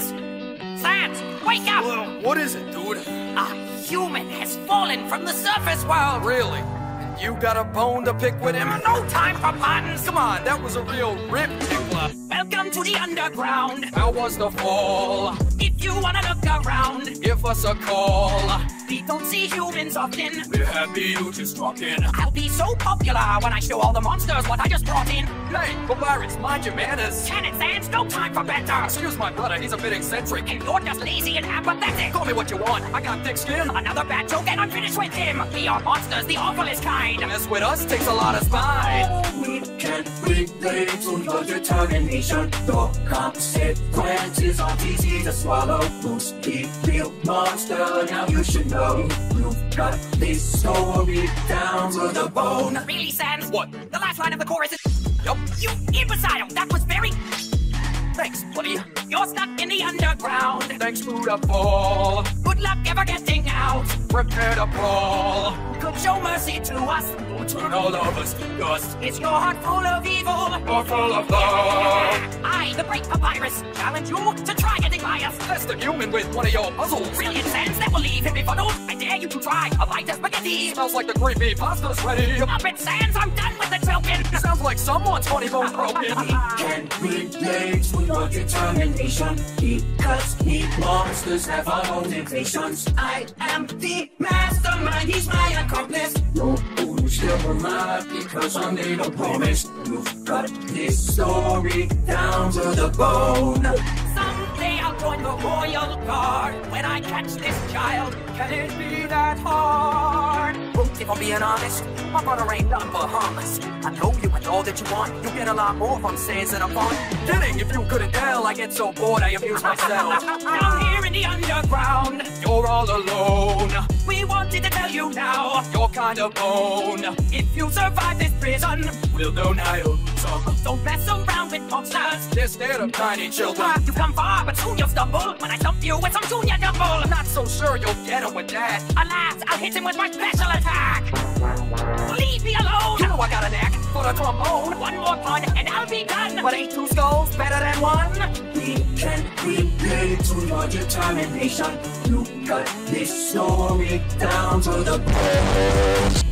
Sans! Sans, wake up! Well, what is it, dude? A human has fallen from the surface world! Really? And you got a bone to pick with him? No time for puns! Come on, that was a real rip tickler. Welcome to the underground! How was the fall? If you wanna look around, Give us a call. we don't see humans often. We're happy you just dropped in. I'll be so popular when I show all the monsters what I just brought in. Hey, Papyrus, mind your manners. Can it, Sans? No time for banter! Excuse my brother, he's a bit eccentric. And you're just lazy and apathetic! Call me what you want, I got thick skin. Another bad joke and I'm finished with him! We are monsters, the awfulest kind! Mess with us takes a lot of spine. Oh. We can relate to your determination. Your consequences are easy to swallow. Who's the real monster? Now you should know. You've got this story down to the bone. Really, Sans? What? The last line of the chorus is the underground! Thanks to the fall. Good luck ever getting out! Prepare to brawl. Could show mercy to us! Don't turn all of us to dust. Is your heart full of evil? Or full of love. I, the great papyrus, challenge you to try getting us! Test a human with one of your puzzles. Brilliant that will leave him befuddled! I dare you to try a bite of spaghetti! Smells like the creepy pasta's ready. Up it! I'm done with the joking! Sounds like someone's funny bone broken. Can relate to your determination. Because we monsters have our own motivations. I am the mastermind, he's my accomplice. No never mind because I made a promise. You've got this story down to the bone. I'll join the royal guard when I catch this child. Can it be that hard? But if I'm being honest, my brother ain't done but harmless. I know you and all that you want. You get a lot more from saying than I'm. Kidding, if you couldn't tell, I get so bored I abuse myself. Down here in the underground, You're all alone. We wanted to tell you now. You're kind of bone. If you survive this prison, We'll go now. Some. don't mess around with monsters. They're scared of tiny children. You've come far, but soon you'll stumble when I stump you with some Junior Jumble. Not so sure you'll get him with that. Alas, I'll hit him with my special attack. Leave me alone. You know I got a knack for the trombone. One more pun and I'll be done. But ain't two skulls better than one? We can relate to your determination. You got this story down to the bone.